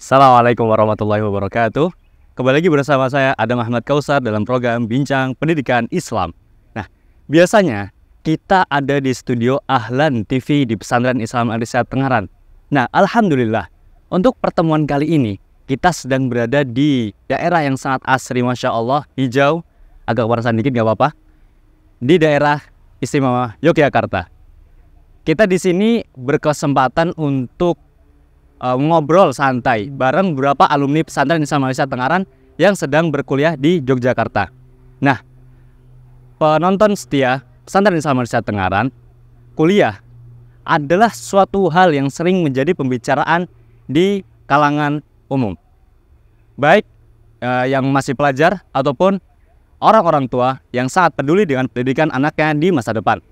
Assalamualaikum warahmatullahi wabarakatuh. Kembali lagi bersama saya Adam Ahmad Kausar dalam program Bincang Pendidikan Islam. Nah, biasanya kita ada di studio Ahlan TV di Pesantren Islam Al-Isyad Tengaran. Nah, alhamdulillah untuk pertemuan kali ini kita sedang berada di daerah yang sangat asri Masya Allah, hijau, agak kepanasan dikit nggak apa-apa, di daerah istimewa Yogyakarta. Kita di sini berkesempatan untuk uh, ngobrol santai bareng beberapa alumni pesantren Islam Malaysia Tengaran yang sedang berkuliah di Yogyakarta. Nah, penonton setia pesantren Islam Malaysia Tengaran kuliah adalah suatu hal yang sering menjadi pembicaraan di kalangan umum. Baik uh, yang masih pelajar ataupun orang-orang tua yang sangat peduli dengan pendidikan anaknya di masa depan.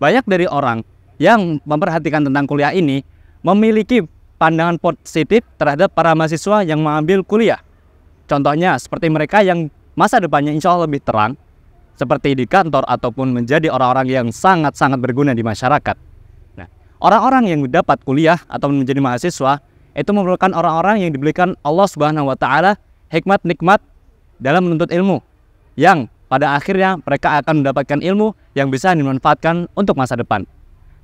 Banyak dari orang yang memperhatikan tentang kuliah ini memiliki pandangan positif terhadap para mahasiswa yang mengambil kuliah. Contohnya seperti mereka yang masa depannya insya Allah lebih terang, seperti di kantor ataupun menjadi orang-orang yang sangat-sangat berguna di masyarakat. Nah, orang-orang yang dapat kuliah atau menjadi mahasiswa itu merupakan orang-orang yang diberikan Allah Subhanahu wa taala hikmat nikmat dalam menuntut ilmu yang pada akhirnya mereka akan mendapatkan ilmu yang bisa dimanfaatkan untuk masa depan.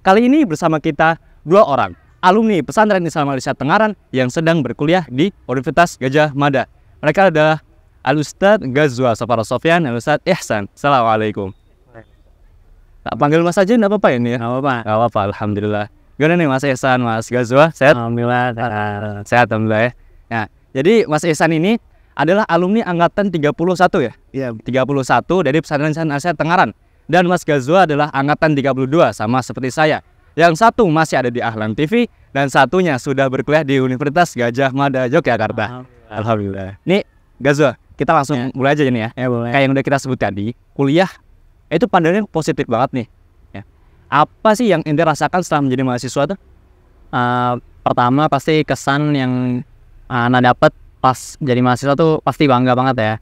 Kali ini bersama kita dua orang alumni pesantren Islam Malaysia Tengaran yang sedang berkuliah di Universitas Gajah Mada. Mereka adalah Al-Ustadz Gazwa Safar Sofyan dan Al-Ustadz Ihsan. Assalamualaikum. Tak panggil mas aja enggak apa-apa ini ya? Gak apa-apa. Gak apa-apa, Alhamdulillah. Gimana nih Mas Ihsan, Mas Gazwa? Sehat? Alhamdulillah. sehat. Sehat, Alhamdulillah ya. Nah, jadi Mas Ihsan ini adalah alumni angkatan 31 ya? Iya. 31 dari pesantren Islam Malaysia Tengaran. Dan Mas Gazwa adalah angkatan 32 sama seperti saya. Yang satu masih ada di Ahlan TV dan satunya sudah berkuliah di Universitas Gajah Mada Yogyakarta. Alhamdulillah. Nih Gazwa, kita langsung Ya. mulai aja nih ya. Ya boleh. Kayak yang udah kita sebut tadi, kuliah itu pandangannya positif banget nih. Ya. Apa sih yang ente rasakan setelah menjadi mahasiswa tuh? Eh, pertama pasti kesan yang uh, Ana dapat pas jadi mahasiswa tuh pasti bangga banget ya.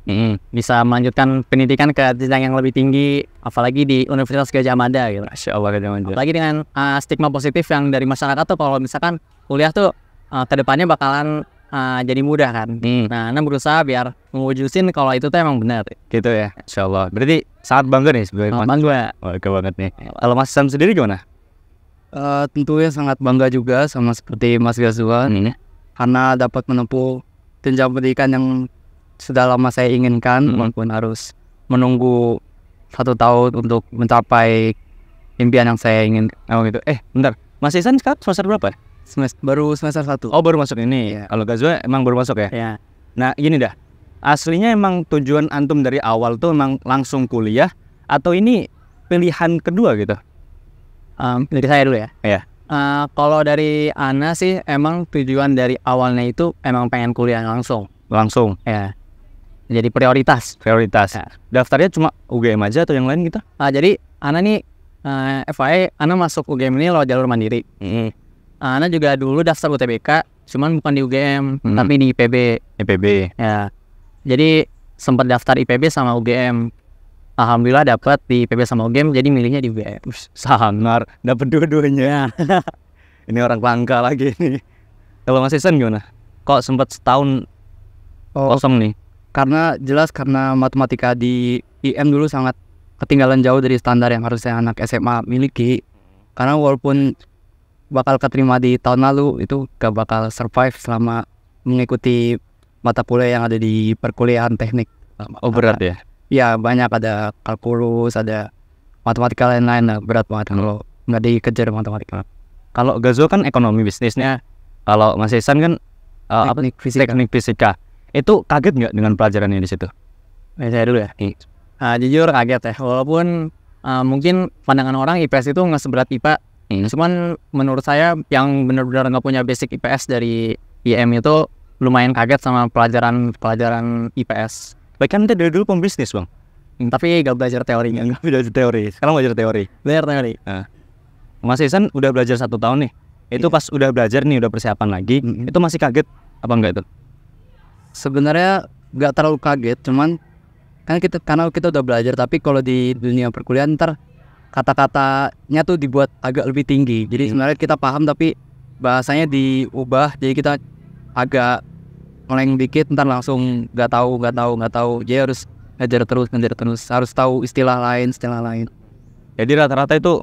Bisa melanjutkan pendidikan ke jenjang yang lebih tinggi, apalagi di Universitas Gajah Mada gitu. Masya Allah Gajah Mada. Apalagi dengan uh, stigma positif yang dari masyarakat tuh kalau misalkan kuliah tuh uh, ke depannya bakalan uh, jadi mudah kan. Hmm, Nah, Ana berusaha biar mewujudin kalau itu tuh emang benar. gitu ya. Insya Allah. Berarti sangat bangga nih sebagai Oh, bangga. Bangga banget nih. Kalau Mas Sam sendiri gimana? Eh, tentunya sangat bangga juga sama seperti Mas Gazwa Hmm. karena dapat menempuh jenjang pendidikan yang sudah lama saya inginkan Hmm. walaupun harus menunggu satu tahun untuk mencapai impian yang saya ingin Oh gitu. Eh, bentar. Mas Ihsan sekarang semester berapa? ya? semester baru semester satu Oh, baru masuk ini. Iya. Kalau Gazwa emang baru masuk ya? Ya. Nah, gini dah. Aslinya emang tujuan antum dari awal tuh emang langsung kuliah atau ini pilihan kedua gitu? Um, dari saya dulu ya. Iya. Uh, kalau dari Ana sih emang tujuan dari awalnya itu emang pengen kuliah langsung Langsung ya. Jadi prioritas. prioritas. Ya. Daftarnya cuma UGM aja atau yang lain gitu? Uh, jadi Ana nih uh, FYI Ana masuk UGM ini lewat jalur mandiri. Uh, Ana juga dulu daftar UTBK, cuman bukan di UGM Hmm. tapi di IPB IPB. ya. Jadi sempat daftar IPB sama UGM. Alhamdulillah dapat di IPB sama UGM jadi milihnya di UGM. Sangar, dapat dua-duanya. ini orang langka lagi nih. Kalau Mas Ihsan gimana? Kok sempat setahun Oh, kosong nih? karena jelas karena matematika di IM dulu sangat ketinggalan jauh dari standar yang harusnya anak SMA miliki karena walaupun bakal keterima di tahun lalu itu gak bakal survive selama mengikuti mata kuliah yang ada di perkuliahan teknik Oh berat ya? Ya banyak ada kalkulus ada matematika lain-lain lah berat banget kalau nggak dikejar matematika Kalau Gazo kan ekonomi bisnisnya. Kalau Mas Ihsan kan uh, apa? teknik fisika Teknik fisika. Itu kaget nggak dengan pelajarannya di situ? Ya, saya dulu ya. Ah, jujur kaget ya. Walaupun ah, mungkin pandangan orang IPS itu nggak seberat IPA. Hmm. Cuman menurut saya yang benar-benar nggak punya basic IPS dari IM itu lumayan kaget sama pelajaran-pelajaran IPS. Baik kan ente dari dulu pembisnis bang? Hmm, Tapi gak belajar teorinya. Nggak belajar teori. Sekarang belajar teori. Belajar teori. Mas Ihsan udah belajar satu tahun nih. Itu pas udah belajar nih, udah persiapan lagi. Mm-mm. Itu masih kaget apa enggak itu? sebenarnya nggak terlalu kaget cuman kan kita karena kita udah belajar tapi kalau di dunia perkuliahan ntar kata-katanya tuh dibuat agak lebih tinggi jadi Hmm. sebenarnya kita paham tapi bahasanya diubah jadi kita agak ngeleng dikit ntar langsung nggak tahu nggak tahu nggak tahu jadi harus ngajar terus ngajar terus harus tahu istilah lain istilah lain Jadi rata-rata itu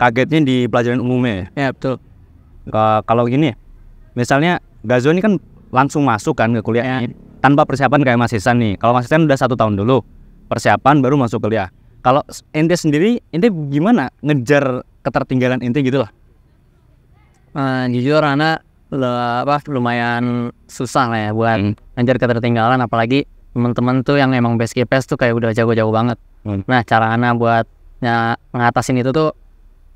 kagetnya di pelajaran umumnya ya. ya betul Ka- Kalau gini, misalnya Gazo ini kan langsung masuk kan ke kuliah Ya. tanpa persiapan kayak Mas nih. Kalau Mas Ihsan udah satu tahun dulu persiapan baru masuk kuliah. Kalau ente sendiri, ente gimana ngejar ketertinggalan ente gitu lah? Eh, jujur anak apa lumayan susah lah ya buat Hmm. ngejar ketertinggalan apalagi teman-teman tuh yang emang base KPS tuh kayak udah jago-jago banget. Hmm. Nah, cara anak buat ya, ngatasin itu tuh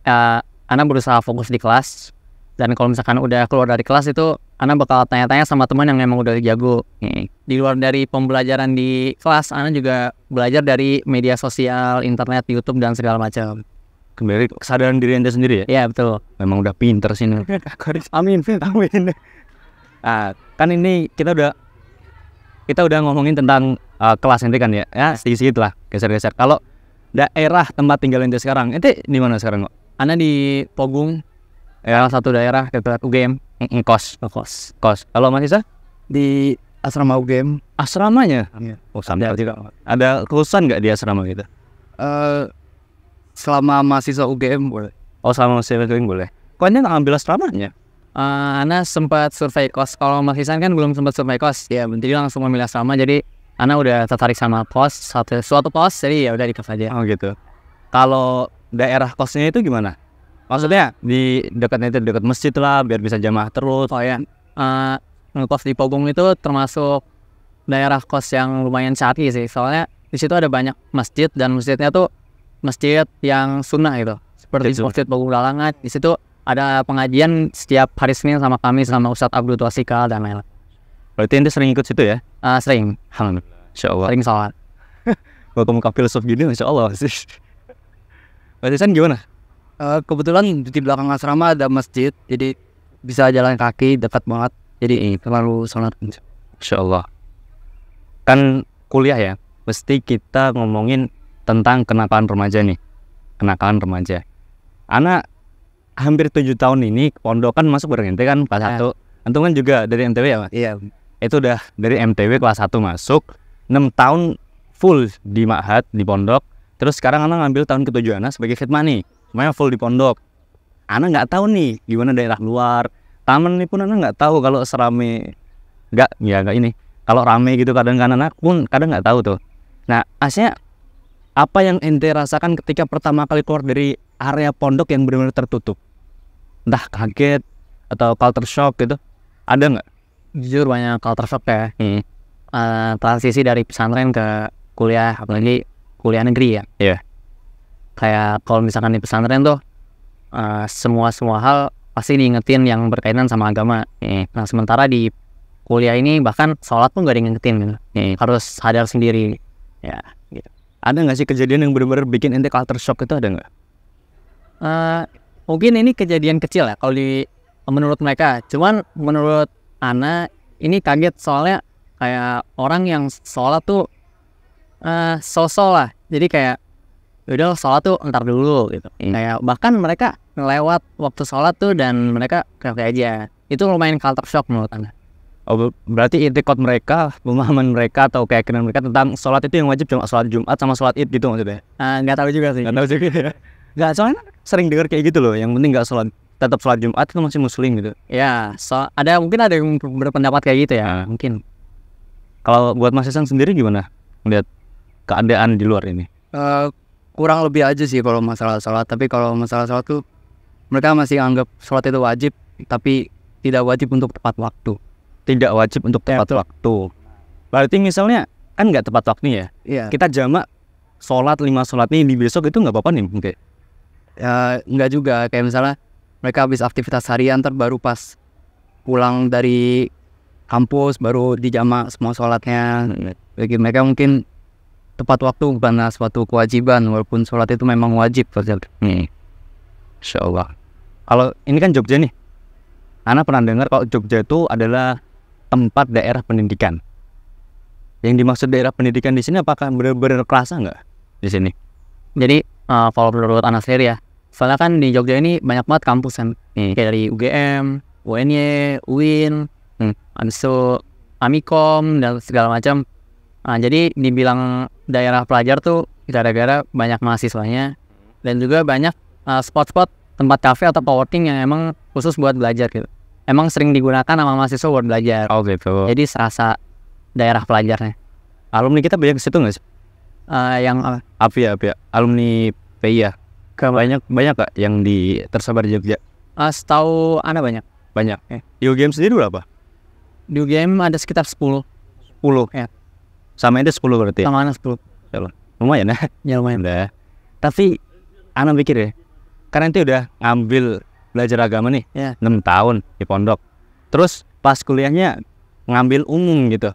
ya anak berusaha fokus di kelas dan kalau misalkan udah keluar dari kelas itu anak bakal tanya-tanya sama teman yang emang udah jago. Nih, Di luar dari pembelajaran di kelas, anak juga belajar dari media sosial, internet, YouTube dan segala macam. Kembali kesadaran diri ente sendiri ya. Iya, betul. Memang udah pinter sih nih. amin, amin. Ah, kan ini kita udah kita udah ngomongin tentang uh, kelas ente kan ya. Ya, sedikit-sedikit lah, geser-geser. Kalau daerah tempat tinggal ente sekarang, ente di mana sekarang kok? Anak di Pogung, salah satu daerah dekat UGM, Mm, Kos, kos. kos. Kalau Mas Isa? di asrama UGM Asramanya? Iya. Oh, sama juga. Ada khususan nggak di asrama gitu? eh selama mahasiswa UGM boleh Oh, sama Mas Keliling boleh. Kok ente nggak ambil asramanya? Eh, Ana sempat survei kos. Kalau Mas Hisan kan belum sempat survei kos. Ya, jadi langsung memilih asrama. Jadi Ana udah tertarik sama kos, satu suatu kos. Jadi ya udah di kos aja. Oh gitu. Kalau daerah kosnya itu gimana? Maksudnya di dekatnya itu dekat masjid lah, biar bisa jamaah terus. Oh ya, eh, ngekos di Pogong itu termasuk daerah kos yang lumayan syari sih. Soalnya di situ ada banyak masjid dan masjidnya tuh masjid yang sunnah gitu. Seperti Gitu. masjid Dalangat. Di situ ada pengajian setiap hari Senin sama kami sama Ustadz Abdul Tuasikal dan lain-lain. Berarti ente sering ikut situ ya? Eh, sering, Alhamdulillah. Insya Allah. sering sholat. Kalau kamu filsuf gini, Masya Allah sih. Mas gimana? Eh, kebetulan di belakang asrama ada masjid jadi bisa jalan kaki dekat banget jadi terlalu sholat Insya Allah. Kan kuliah ya, mesti kita ngomongin tentang kenakalan remaja nih. Kenakalan remaja. Anak hampir tujuh tahun ini pondok kan masuk bareng ente kan kelas Ya. satu. Antum kan juga dari MTW ya, Mas? iya Itu udah dari MTW kelas 1 masuk, 6 tahun full di Ma'had, di pondok. Terus sekarang anak ngambil tahun ketujuh anak sebagai khidmah nih. Semuanya full di pondok. Anak nggak tahu nih gimana daerah luar. Taman ini pun anak nggak tahu kalau serame nggak ya nggak ini. Kalau rame gitu kadang kadang anak pun kadang nggak tahu tuh. Nah, asnya apa yang ente rasakan ketika pertama kali keluar dari area pondok yang benar-benar tertutup? Entah kaget atau culture shock gitu. Ada nggak? Jujur banyak culture shock ya. Hmm. Eh, transisi dari pesantren ke kuliah, apalagi kuliah negeri ya. Iya. Kayak kalau misalkan di pesantren tuh eh, semua semua hal pasti diingetin yang berkaitan sama agama. Nah sementara di kuliah ini bahkan sholat pun gak diingetin gitu. Harus sadar sendiri. Ya. Ada nggak sih kejadian yang benar-benar bikin ente culture shock itu ada nggak? Eh, mungkin ini kejadian kecil ya kalau di menurut mereka. Cuman menurut Ana ini kaget soalnya kayak orang yang sholat tuh eh sosok lah. Jadi kayak udah sholat tuh ntar dulu gitu. Hmm. Kayak bahkan mereka lewat waktu sholat tuh dan mereka kayak kayak aja. Itu lumayan culture shock menurut Ana. Oh, ber- berarti itikot mereka, pemahaman mereka atau keyakinan mereka tentang sholat itu yang wajib cuma sholat Jumat sama sholat Id gitu maksudnya? Eh, Nggak tahu juga sih. Nggak tahu juga ya. Nggak, soalnya sering dengar kayak gitu loh. Yang penting nggak sholat, tetap sholat Jumat itu masih muslim gitu. Ya, so ada mungkin ada yang berpendapat kayak gitu ya. Ah. Mungkin. Kalau buat Mas Ihsan sendiri gimana? Melihat keadaan di luar ini? Eh, kurang lebih aja sih kalau masalah sholat tapi kalau masalah sholat tuh mereka masih anggap sholat itu wajib tapi tidak wajib untuk tepat waktu Tidak wajib untuk Ya, tepat waktu. Berarti misalnya kan nggak tepat waktu ya. iya Kita jamak sholat lima sholat nih di besok itu nggak apa-apa nih mungkin. ya enggak juga kayak misalnya mereka habis aktivitas harian ntar baru pas pulang dari kampus baru dijamak semua sholatnya bagi mereka mungkin tepat waktu bukan suatu kewajiban walaupun sholat itu memang wajib Hmm. Insya Allah. Kalau ini kan Jogja nih. Ana pernah dengar kalau Jogja itu adalah tempat daerah pendidikan. Yang dimaksud daerah pendidikan di sini apakah benar-benar kerasa nggak di sini? Jadi eh, kalau menurut anak sendiri ya, soalnya kan di Jogja ini banyak banget kampus kan, Hmm. kayak dari UGM, UNY, UIN, Hmm. Amikom dan segala macam. Nah, jadi dibilang daerah pelajar tuh gara-gara banyak mahasiswanya dan juga banyak uh, spot-spot tempat kafe atau coworking yang emang khusus buat belajar gitu. Emang sering digunakan sama mahasiswa buat belajar. Oh gitu. Jadi serasa daerah pelajarnya. Alumni kita banyak ke situ nggak sih? Uh, yang apa? Api ya, Api ya. Alumni PIA. Ke Banyak banyak kak yang di tersebar di Jogja. Uh, setahu Anda banyak. Banyak. Di UGM sendiri berapa? Di UGM ada sekitar 10 10. Ya. Sama itu 10 berarti. ya? sama anak 10. Lumayan ya. Ya lumayan. Udah. Tapi anak pikir ya, karena nanti udah ngambil belajar agama nih, Ya. 6 tahun di pondok. Terus pas kuliahnya ngambil umum gitu.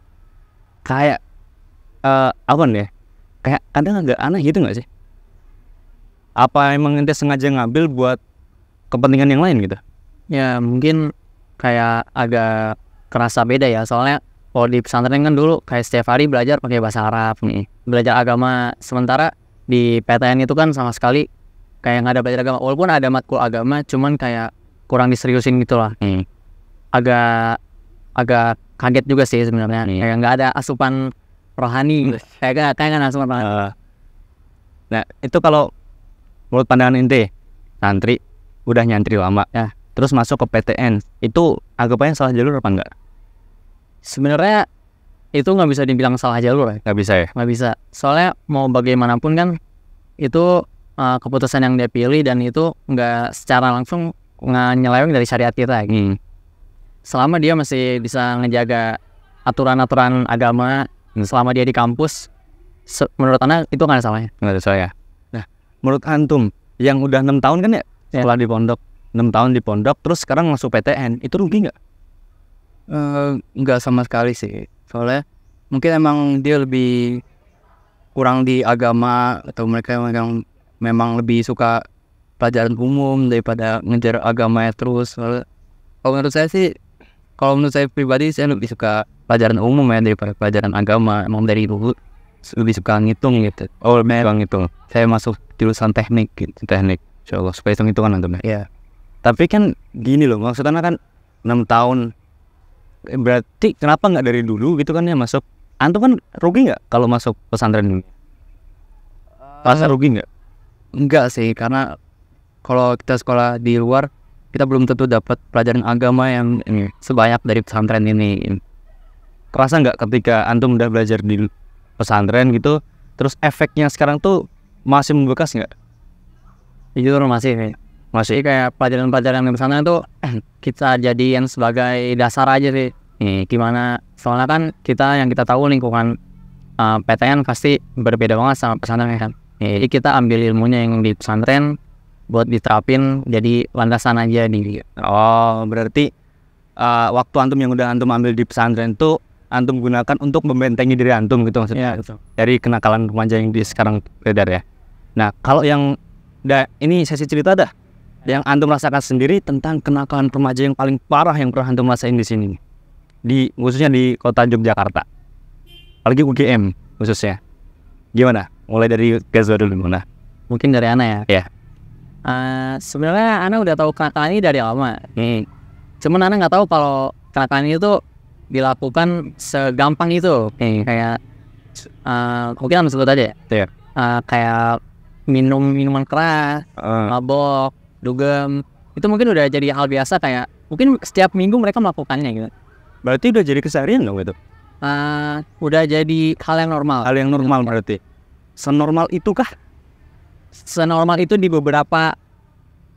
Kayak eh apa nih? ya? Kayak kadang agak aneh gitu nggak sih? Apa emang ente sengaja ngambil buat kepentingan yang lain gitu? Ya mungkin kayak agak kerasa beda ya soalnya kalau di pesantren kan dulu kayak setiap hari belajar pakai bahasa Arab nih belajar agama sementara di PTN itu kan sama sekali kayak nggak ada belajar agama. Walaupun ada matkul agama cuman kayak kurang diseriusin gitu lah Hmm. agak agak kaget juga sih sebenarnya. Hmm. kayak nggak ada asupan rohani. Kayak nggak kayak nggak asupan rohani. Eh, nah itu kalau menurut pandangan ente santri udah nyantri lama. Ya. terus masuk ke PTN itu anggapannya salah jalur apa enggak sebenarnya itu nggak bisa dibilang salah jalur ya. Nggak bisa ya? Nggak bisa. Soalnya mau bagaimanapun kan itu uh, keputusan yang dia pilih dan itu nggak secara langsung nggak nyeleweng dari syariat kita gitu. hmm. selama dia masih bisa ngejaga aturan-aturan agama Hmm. selama dia di kampus se- menurut anda itu nggak ada salahnya nggak ada saya nah menurut antum yang udah enam tahun kan ya Ya. setelah di pondok enam tahun di pondok terus sekarang masuk PTN itu rugi nggak Eh, nggak sama sekali sih soalnya mungkin emang dia lebih kurang di agama atau mereka yang memang lebih suka pelajaran umum daripada ngejar agamanya terus. Soalnya kalau menurut saya sih kalau menurut saya pribadi saya lebih suka pelajaran umum ya daripada pelajaran agama. Emang dari dulu lebih suka ngitung gitu. Oh lebih kurang itu saya masuk jurusan teknik gitu. Teknik. Insya Allah supaya hitung hitungan antum ya Iya. tapi kan gini loh maksudnya kan enam tahun. Eh, berarti kenapa nggak dari dulu gitu kan ya masuk? Antum kan rugi nggak kalau masuk pesantren ini? Rasa rugi nggak Enggak sih, karena kalau kita sekolah di luar, kita belum tentu dapat pelajaran agama yang sebanyak dari pesantren ini. kerasa nggak ketika antum udah belajar di pesantren gitu terus efeknya sekarang tuh masih membekas nggak? Jujur masih masih kayak pelajaran-pelajaran di sana itu kita jadiin sebagai dasar aja sih. Nih gimana? Soalnya kan kita yang kita tahu lingkungan uh, PTN pasti berbeda banget sama pesantren kan? Nih, jadi kita ambil ilmunya yang di pesantren buat diterapin jadi landasan aja di oh berarti uh, waktu antum yang udah antum ambil di pesantren tuh antum gunakan untuk membentengi diri antum gitu maksudnya? Gitu. dari kenakalan remaja yang di sekarang beredar ya? Nah kalau yang da, ini sesi cerita dah yang antum rasakan sendiri tentang kenakalan remaja yang paling parah yang pernah antum rasain di sini di khususnya di kota Yogyakarta. Apalagi UGM khususnya. Gimana mulai dari Gaza dulu gimana mungkin dari Ana ya? Iya. Eh, sebenarnya Ana udah tahu kenakalan ini dari lama. Nih cuman Ana nggak tahu kalau kenakalan ini tuh dilakukan segampang itu. Nih kayak eh, mungkin Ana sebut aja ya? Iya. Eh, kayak minum minuman keras Eh, mabok dugem. Itu mungkin udah jadi hal biasa kayak mungkin setiap minggu mereka melakukannya gitu. Berarti udah jadi keseharian dong itu? Eh, udah jadi hal yang normal. Hal yang normal berarti senormal itu kah senormal itu di beberapa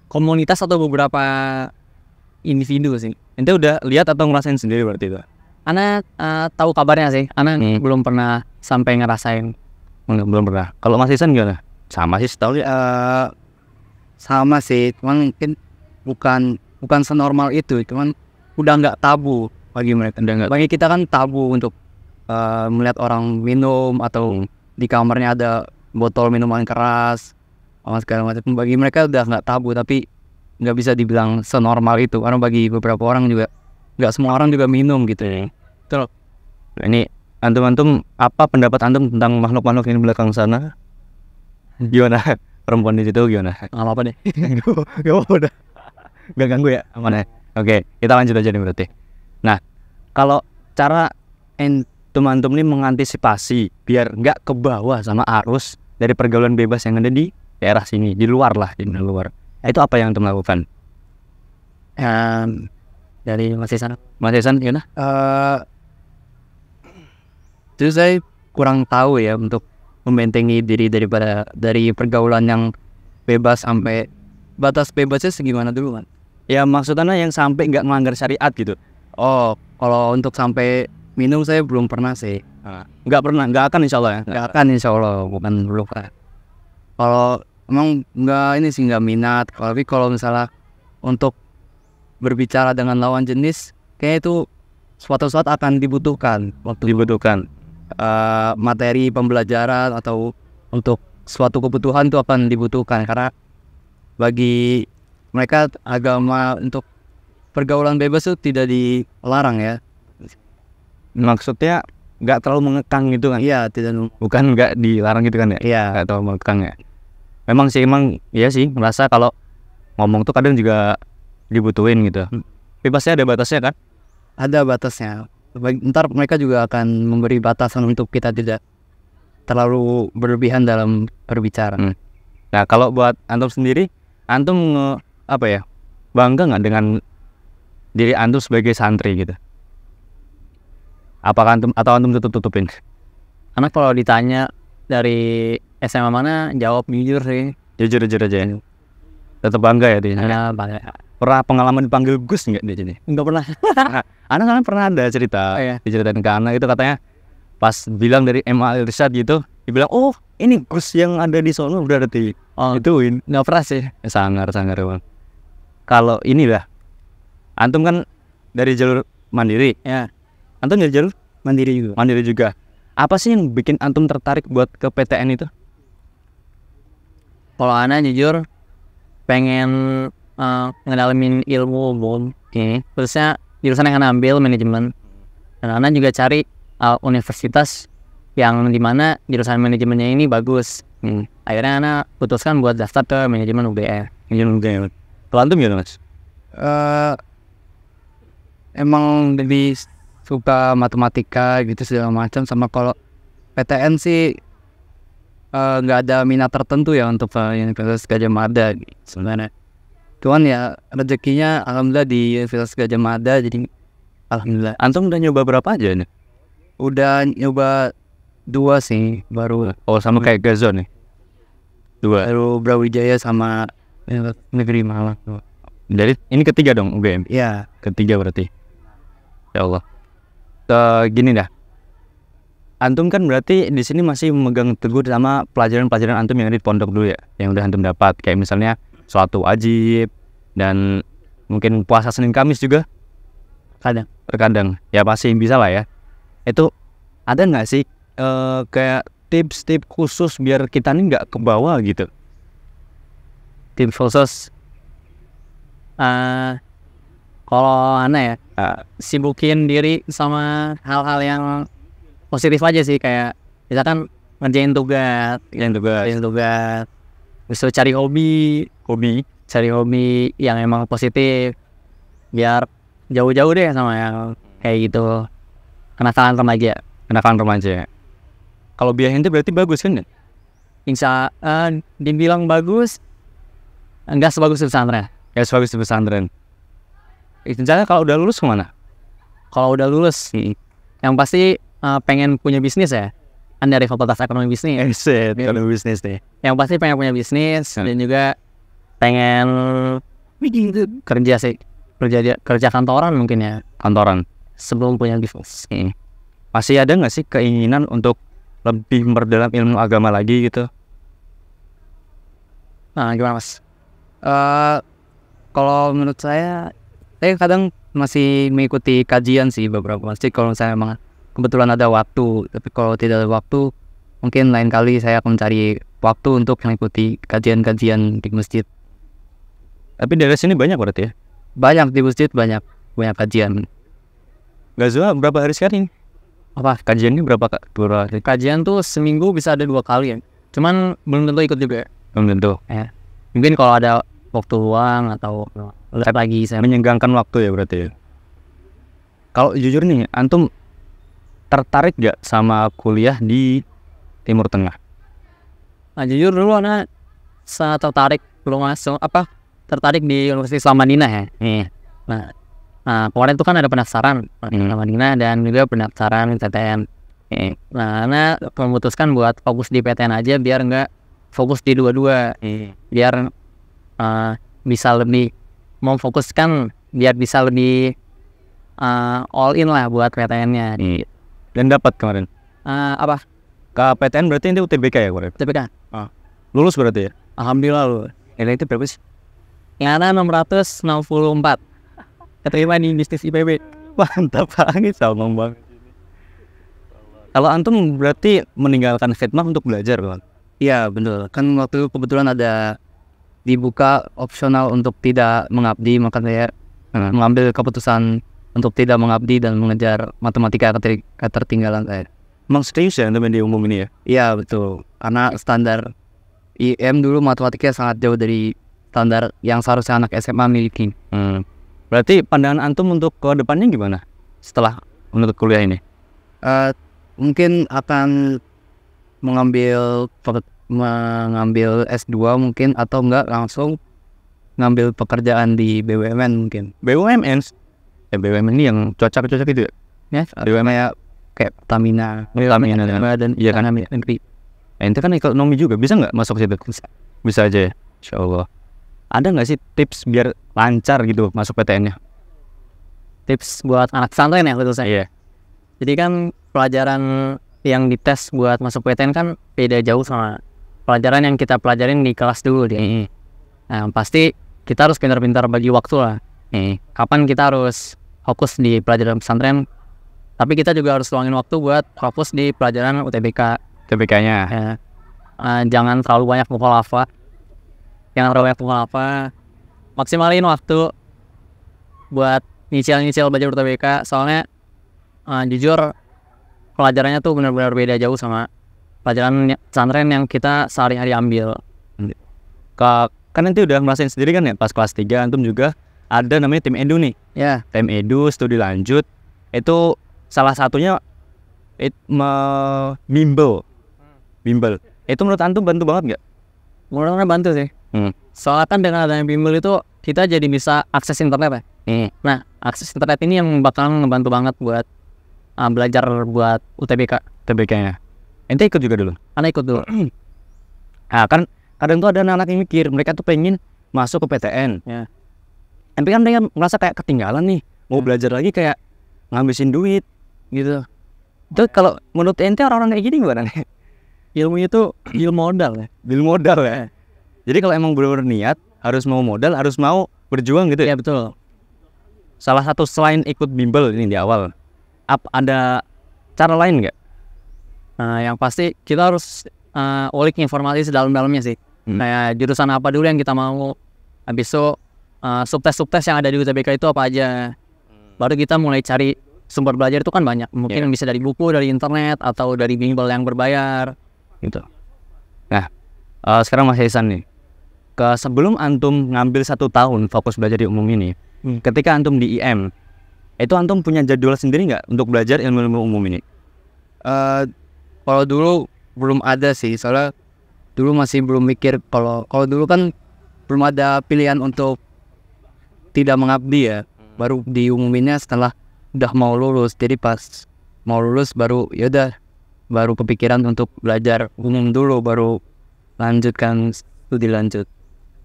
komunitas atau beberapa individu sih. Ente udah lihat atau ngerasain sendiri berarti itu? Ana eh, tahu kabarnya sih. Ana Hmm. belum pernah sampai ngerasain. Enggak, belum pernah. Kalau Mas Isan gimana? Sama sih setahu ya Eh, sama sih, cuman mungkin bukan bukan senormal itu, cuman udah nggak tabu bagi mereka. udah nggak Bagi kita kan tabu untuk eh, melihat orang minum atau di kamarnya ada botol minuman keras sama segala macam. Bagi mereka udah nggak tabu, tapi nggak bisa dibilang senormal itu karena bagi beberapa orang juga nggak semua orang juga minum gitu. Betul. Nah, ini antum-antum apa pendapat antum tentang makhluk-makhluk yang di belakang sana? Gimana? Perempuan di situ gimana? nggak apa-apa deh Gak apa udah. Gak ganggu ya? Aman ya? Oke, kita lanjut aja nih berarti. Nah, kalau cara entum-antum ini mengantisipasi biar nggak ke bawah sama arus dari pergaulan bebas yang ada di daerah sini, di luar lah, di luar. Nah, itu apa yang antum lakukan? Em, dari Mas Isan Mas Hasan, gimana? Eh, itu saya kurang tahu ya untuk membentengi diri daripada dari pergaulan yang bebas sampai batas bebasnya segimana dulu kan? Ya maksudnya yang sampai nggak melanggar syariat gitu. Oh, kalau untuk sampai minum saya belum pernah sih. Nggak pernah, nggak akan insya Allah ya. Nggak akan insya Allah, bukan belum pernah. Kalau emang nggak ini sih nggak minat. Tapi kalau misalnya untuk berbicara dengan lawan jenis, kayak itu suatu saat akan dibutuhkan waktu dibutuhkan. eh, materi pembelajaran atau untuk suatu kebutuhan itu akan dibutuhkan karena bagi mereka agama untuk pergaulan bebas itu tidak dilarang ya. Maksudnya nggak terlalu mengekang gitu kan? Iya, tidak Bukan nggak dilarang gitu kan ya? Iya. Nggak terlalu mengekang ya. Memang sih emang iya sih merasa kalau ngomong tuh kadang juga dibutuhin gitu. Bebasnya ada batasnya kan? ada batasnya. Ntar mereka juga akan memberi batasan untuk kita tidak terlalu berlebihan dalam berbicara. Hmm. Nah kalau buat antum sendiri, antum apa ya bangga nggak dengan diri antum sebagai santri gitu? Apakah antum atau antum tutup tutupin? karena kalau ditanya dari SMA mana jawab jujur sih Jujur jujur aja. Tetap bangga ya dia. karena bangga Pernah pengalaman dipanggil Gus nggak di sini? nggak pernah Anak kan pernah ada cerita, Oh, iya. diceritain ke anak itu katanya pas bilang dari MA Irsyad gitu, dibilang oh ini Gus yang ada di sono berarti. oh Ituin. nggak pernah sih Ya, sangar sangar emang. Kalau ini lah, antum kan dari jalur mandiri, ya antum dari jalur mandiri juga mandiri juga. Apa sih yang bikin antum tertarik buat ke PTN itu? kalau Ana jujur pengen eh, ngedalamin ilmu umum terusnya jurusan yang Ana ambil manajemen dan Ana juga cari eh, universitas yang di mana jurusan manajemennya ini bagus Hmm. akhirnya Ana putuskan buat daftar ke manajemen UGM Manajemen UGM. Kalau antum gimana mas? Eh, emang lebih suka matematika gitu segala macam sama kalau PTN sih eh, nggak ada minat tertentu ya untuk eh, Universitas Gajah Mada gitu, sebenarnya. Cuman ya rezekinya alhamdulillah di Universitas Gajah Mada jadi alhamdulillah. Antum udah nyoba berapa aja nih? Udah nyoba dua sih baru Oh sama kayak Gazon nih. Dua. baru Brawijaya sama negeri Malang. Jadi ini ketiga dong UGM. Ya, Ketiga berarti. Ya Allah. Eh, gini dah. Antum kan berarti di sini masih memegang teguh sama pelajaran-pelajaran antum yang ada di pondok dulu ya, yang udah antum dapat. Kayak misalnya suatu wajib dan mungkin puasa Senin Kamis juga kadang terkadang. Ya pasti bisa lah ya. Itu ada nggak sih eh, kayak tips-tips khusus biar kita nih nggak ke bawah gitu? tim khusus eh kalau Ana ya Ah. sibukin diri sama hal-hal yang positif aja sih kayak misalkan ngerjain tugas Yang juga ngerjain tugas tuh cari hobi hobi. cari hobi yang emang positif biar jauh-jauh deh sama yang kayak gitu kenakalan remaja Kenakalan remaja. Kalau biaya ente berarti bagus kan? ya? insya eh, dibilang bagus enggak sebagus pesantren Ya sebagus pesantren. Misalnya kalau udah lulus ke mana? kalau udah lulus yang pasti eh, pengen punya bisnis ya kan dari fakultas ekonomi bisnis Eset, kalau bisnis deh. yang pasti pengen punya bisnis Hmm. dan juga pengen kerja sih kerja kerja kantoran mungkin ya Kantoran. sebelum punya bisnis Masih ada nggak sih keinginan untuk lebih memperdalam ilmu agama lagi gitu? nah gimana mas Eh, kalau menurut saya, saya kadang masih mengikuti kajian sih beberapa masjid kalau saya memang kebetulan ada waktu. Tapi kalau tidak ada waktu, mungkin lain kali saya akan mencari waktu untuk mengikuti kajian-kajian di masjid. Tapi dari sini banyak berarti ya? Banyak di masjid banyak banyak kajian. Gazwa berapa hari sekali? apa Kajiannya berapa kak? Berapa hari? kajian tuh seminggu bisa ada dua kali ya cuman belum tentu ikut juga Belum tentu. mungkin kalau ada waktu luang atau lihat lagi saya Menyenggangkan waktu ya berarti ya? Kalau jujur nih, antum tertarik gak sama kuliah di Timur Tengah? Nah, jujur dulu anak sangat tertarik belum masuk apa tertarik di Universitas Islam Madinah ya. Iya. Nah, nah kemarin itu kan ada pendaftaran Hmm. Islam Madinah dan juga pendaftaran PTN. Iya. Nah, Ana memutuskan buat fokus di PTN aja biar nggak fokus di dua-dua, Iya. biar uh, bisa lebih memfokuskan biar bisa lebih uh, all in lah buat PTN-nya. Iya. Dan dapat kemarin. Uh, apa? Ke PTN berarti itu UTBK ya kemarin? TPK. Lulus berarti ya? Alhamdulillah lu. Nilai itu berapa sih? Yang ada 664. Keterima di bisnis IPB. Mantap banget, sombong banget. Kalau antum berarti meninggalkan khidmah untuk belajar, kan? Iya betul. Kan waktu itu kebetulan ada dibuka opsional untuk tidak mengabdi maka saya Hmm. mengambil keputusan untuk tidak mengabdi dan mengejar matematika ketertinggalan saya. Emang serius ya yang di umum ini ya? Iya betul. Karena standar IM dulu matematika sangat jauh dari standar yang seharusnya anak SMA miliki. Hmm. Berarti pandangan antum untuk ke depannya gimana? Setelah menuntut kuliah ini? Eh, mungkin akan mengambil mengambil S2 mungkin atau enggak langsung ngambil pekerjaan di BUMN mungkin. BUMN? Ya BUMN ini yang cocok-cocok itu ya? Ya, BUMN. kayak kayak Pertamina, Pertamina dan- dan iya kan? Negeri. Ya, ente kan ekonomi juga, bisa nggak masuk situ? Bisa aja ya? Insya Allah. Ada nggak sih tips biar lancar gitu masuk PTN-nya? Tips buat anak pesantren ya khususnya. Iya. Jadi kan pelajaran yang dites buat masuk PTN kan beda jauh sama pelajaran yang kita pelajarin di kelas dulu dia. Nah, pasti kita harus pintar-pintar bagi waktu lah. Kapan kita harus fokus di pelajaran pesantren, tapi kita juga harus luangin waktu buat fokus di pelajaran UTBK. TBK-nya. Ya. Eh, jangan terlalu banyak mukhalafah. Jangan terlalu banyak mukhalafah. Maksimalin waktu buat nyicil-nyicil belajar UTBK. Soalnya eh, jujur pelajarannya tuh benar-benar beda jauh sama pelajaran pesantren yang kita sehari-hari ambil. Ka- kan nanti udah merasain sendiri kan ya pas kelas 3 antum juga ada namanya tim edu nih. Ya, Tim edu studi lanjut itu salah satunya it, me- bimbel. Bimbel. Itu menurut antum bantu banget nggak? mudah-mudahan bantu sih. Hmm. Soalnya kan dengan adanya bimbel itu kita jadi bisa akses internet ya. Nah, akses internet ini yang bakalan ngebantu banget buat uh, belajar buat UTBK. TBK-nya. Ente ikut juga dulu. Karena ikut dulu. Nah, kan kadang tuh ada anak-anak yang mikir mereka tuh pengen masuk ke PTN. Ya. Tapi kan mereka merasa kayak ketinggalan nih. Mau Ya. belajar lagi kayak ngabisin duit gitu. Itu kalau menurut ente orang-orang kayak gini gimana nih? Ilmu itu ilmu modal ya. Bil modal ya. Jadi kalau emang benar-benar niat harus mau modal, harus mau berjuang gitu ya. Iya betul. Salah satu selain ikut bimbel ini di awal, ada cara lain nggak? Nah, yang pasti kita harus uh, ulik informasi sedalam-dalamnya sih. Hmm. Kayak jurusan apa dulu yang kita mau. Habis itu uh, subtes-subtes yang ada di UTBK itu apa aja. Baru kita mulai cari sumber belajar itu kan banyak. Mungkin bisa dari buku, dari internet, atau dari bimbel yang berbayar. gitu. Nah, eh, sekarang Mas Ihsan nih, ke sebelum antum ngambil satu tahun fokus belajar di umum ini, Hmm. ketika antum di IM, itu antum punya jadwal sendiri nggak untuk belajar ilmu-ilmu umum ini? Eh, kalau dulu belum ada sih, soalnya dulu masih belum mikir kalau kalau dulu kan belum ada pilihan untuk tidak mengabdi ya. Baru diumuminnya setelah udah mau lulus. Jadi pas mau lulus baru ya udah baru kepikiran untuk belajar umum dulu baru lanjutkan studi lanjut.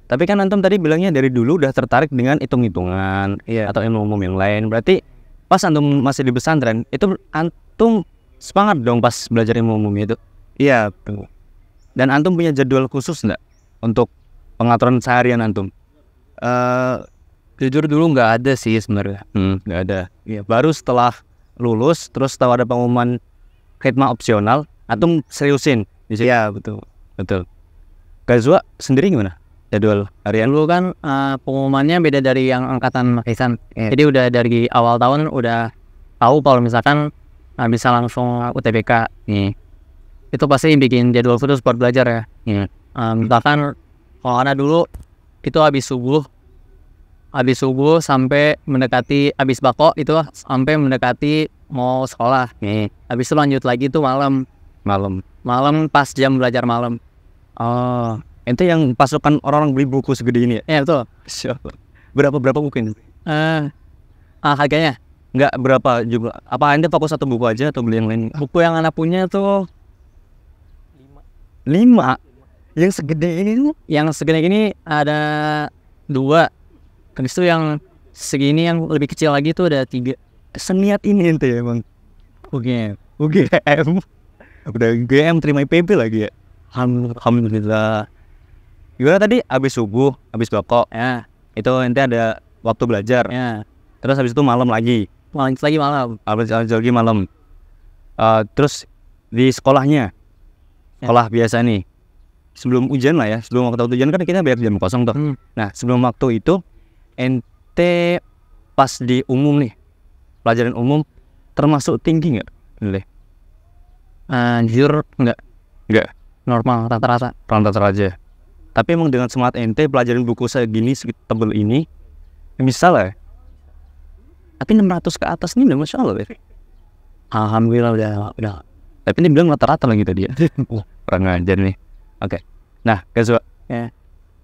Tapi kan antum tadi bilangnya dari dulu udah tertarik dengan hitung-hitungan Iya. atau ilmu umum yang lain. Berarti pas antum masih di pesantren, itu antum semangat dong pas belajar ilmu umum itu. Iya, Dan antum punya jadwal khusus nggak untuk pengaturan seharian antum? eh jujur dulu nggak ada sih sebenarnya. Hmm, nggak ada. Iya, baru setelah lulus, terus tahu ada pengumuman khidmah opsional, antum seriusin. Iya betul. betul. Gazwa sendiri gimana? Jadwal harian Dulu kan uh, pengumumannya beda dari yang angkatan Makisan. Iya. Jadi udah dari awal tahun udah tahu kalau misalkan uh, bisa langsung UTBK. nih. Itu pasti bikin jadwal khusus buat belajar ya. Iya. Uh, misalkan kalau anak dulu itu habis subuh habis subuh sampai mendekati habis bako itu sampai mendekati mau sekolah. Nih, Habis itu lanjut lagi tuh malam. malam. Malam pas jam belajar malam. Oh, ente yang pasukan orang-orang beli buku segede ini ya? Ya betul. Berapa berapa buku ini? Eh, ah, harganya Enggak berapa jumlah? Apa ente fokus satu buku aja atau beli yang lain? buku yang anak punya tuh Lima. Yang segede ini yang segini gini ada dua. Habis itu yang segini yang lebih kecil lagi tuh ada tiga. Seniat ini ente ya emang. Oke. UGM. Udah UGM terima IPB lagi ya. Alham- Alhamdulillah. Gimana tadi? Habis subuh, habis bako. Ya, Itu ente ada waktu belajar. ya. Terus habis itu malam lagi. Lanjut lagi malam. Habis lagi malam. Eh, terus di sekolahnya. Ya. Sekolah biasa nih. Sebelum ujian lah ya. Sebelum waktu ujian kan kita banyak jam kosong tuh. Hmm. Nah, sebelum waktu itu ente pas di umum nih. Pelajaran umum termasuk tinggi nggak? Nilai? Anjir, enggak Nggak. normal rata-rata. rata aja. Tapi emang dengan semangat ente pelajaran buku segini segit tebel ini, ya misal ya. Tapi 600 ke atas ini udah masya Allah, Ber. Alhamdulillah udah udah. Tapi ini bilang rata-rata lagi tadi ya. Wah, kurang ajar nih. Oke. Nah, Kazwa. Ya.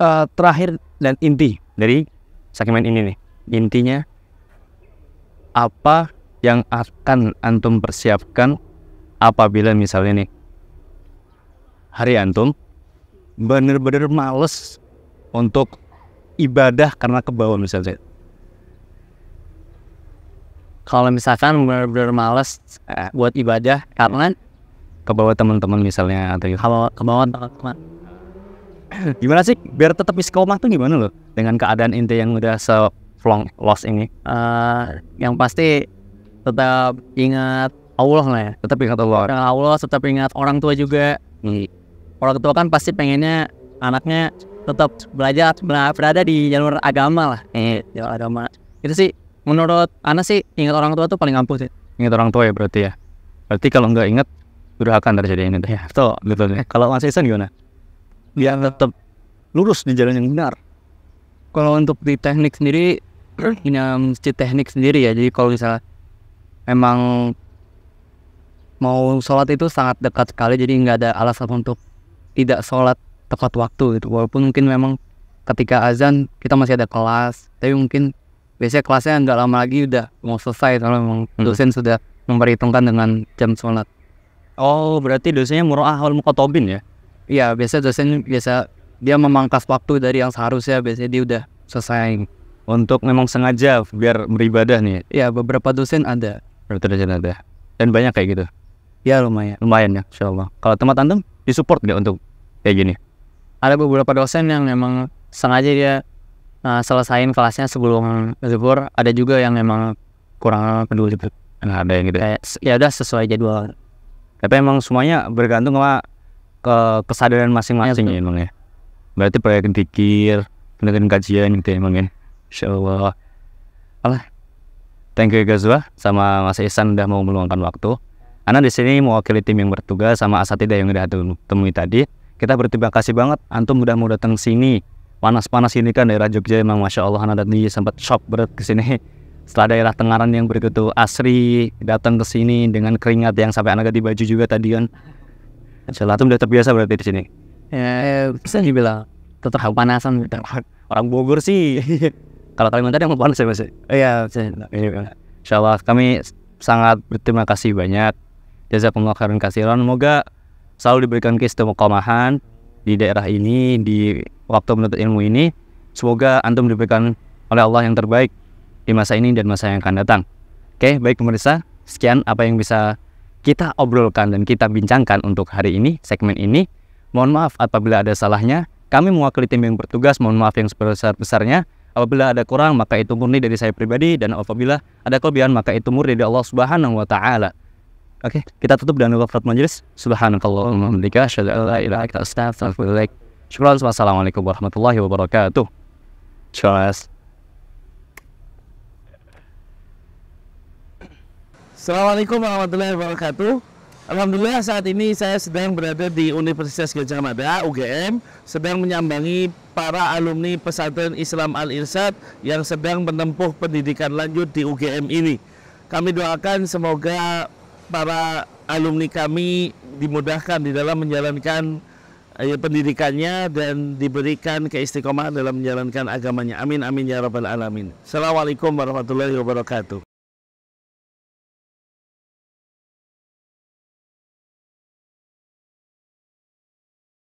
Eh, terakhir dan inti dari segmen ini nih. Intinya apa yang akan antum persiapkan apabila misalnya nih hari antum bener-bener males untuk ibadah karena kebawa misalnya Kalau misalkan benar-benar males eh, buat ibadah karena kebawa teman-teman misalnya atau gitu. ke bawah teman-teman gimana sih biar tetap istiqomah tuh gimana loh dengan keadaan inti yang udah se long lost ini eh, yang pasti tetap ingat Allah lah ya. tetap ingat Allah Ingat Allah, tetap ingat orang tua juga. Hmm. Orang tua kan pasti pengennya anaknya tetap belajar ber- berada di jalur agama lah. Eh, jalur agama. Itu sih menurut Ana sih ingat orang tua tuh paling ampuh sih. ingat orang tua ya berarti ya. Berarti kalau nggak ingat durhaka ntar jadi ini ya betul. Betul Eh, kalau Mas Isan gimana? Biar tetap lurus di jalan yang benar. Kalau untuk di teknik sendiri, ini masjid teknik sendiri ya. Jadi kalau misalnya emang mau sholat itu sangat dekat sekali, jadi nggak ada alasan untuk tidak sholat tepat waktu gitu. Walaupun mungkin memang ketika azan kita masih ada kelas, tapi mungkin biasanya kelasnya nggak lama lagi udah mau selesai kalau memang Hmm. dosen sudah memperhitungkan dengan jam sholat. oh berarti dosanya murah wal mukotobin ya Iya, biasa dosen biasa dia memangkas waktu dari yang seharusnya biasanya dia udah selesai. untuk memang sengaja biar beribadah nih Ya beberapa dosen ada. berarti ada ada dan banyak kayak gitu Ya lumayan. lumayan ya Insya Allah kalau tempat antum disupport nggak untuk kayak gini Ada beberapa dosen yang memang sengaja dia uh, selesain kelasnya sebelum zuhur. Ada juga yang memang kurang peduli. nah, ada yang gitu? Kayak ya udah sesuai jadwal. tapi emang semuanya bergantung sama ke kesadaran masing-masing. Ya emang ya. Berarti proyek dikir dengan kajian gitu ya emang ya. Insya Allah Alah. Thank you Gazwa sama Mas Ihsan udah mau meluangkan waktu. Ana di sini mewakili tim yang bertugas sama asatidah yang udah temui tadi. Kita berterima kasih banget. Antum udah mau datang sini panas-panas ini kan daerah Jogja emang Masya Allah Ana tadi sempat shock berat ke sini. Setelah daerah Tengaran yang begitu asri datang ke sini dengan keringat yang sampai anak ganti baju juga tadi kan. Antum udah terbiasa berarti di sini. Ya bisa dibilang tetap panasan orang Bogor sih. Kalau Kalimantan yang panas ya mas? Iya. Insya Allah kami sangat berterima kasih banyak. Jazakumullah khairan kasiran. Semoga selalu diberikan keistiqomahan di daerah ini di waktu menuntut ilmu ini Semoga antum diberikan oleh Allah yang terbaik di masa ini dan masa yang akan datang. Oke baik pemirsa Sekian apa yang bisa kita obrolkan dan kita bincangkan untuk hari ini segmen ini. Mohon maaf apabila ada salahnya. Kami mewakili tim yang bertugas Mohon maaf yang sebesar-besarnya. Apabila ada kurang maka itu murni dari saya pribadi dan apabila ada kelebihan maka itu murni dari Allah Subhanahu wa taala. Oke, kita tutup dengan wafat majelis. Subhanakallahumma wa bihamdika asyhadu an la ilaha illa anta. Wassalamualaikum warahmatullahi wabarakatuh. Cheers. Assalamualaikum warahmatullahi wabarakatuh. Alhamdulillah saat ini saya sedang berada di Universitas Gajah Mada UGM sedang menyambangi para alumni pesantren Islam Al Irsyad yang sedang menempuh pendidikan lanjut di UGM ini. Kami doakan semoga para alumni kami dimudahkan di dalam menjalankan eh, pendidikannya dan diberikan keistiqomahan dalam menjalankan agamanya. Amin amin ya rabbal alamin. Assalamualaikum warahmatullahi wabarakatuh.